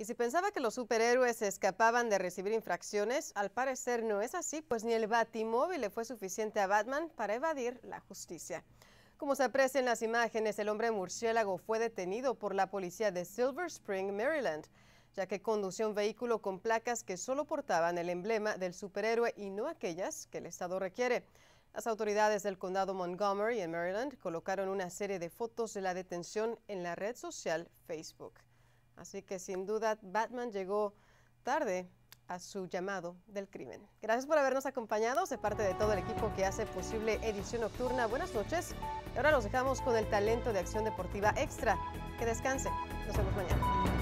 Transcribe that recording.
Y si pensaba que los superhéroes se escapaban de recibir infracciones, al parecer no es así, pues ni el batimóvil le fue suficiente a Batman para evadir la justicia. Como se aprecia en las imágenes, el hombre murciélago fue detenido por la policía de Silver Spring, Maryland, ya que condució un vehículo con placas que solo portaban el emblema del superhéroe y no aquellas que el Estado requiere. Las autoridades del condado Montgomery en Maryland colocaron una serie de fotos de la detención en la red social Facebook. Así que sin duda Batman llegó tarde a su llamado del crimen. Gracias por habernos acompañado, de parte de todo el equipo que hace posible Edición Nocturna. Buenas noches. Y ahora los dejamos con el talento de Acción Deportiva Extra. Que descanse. Nos vemos mañana.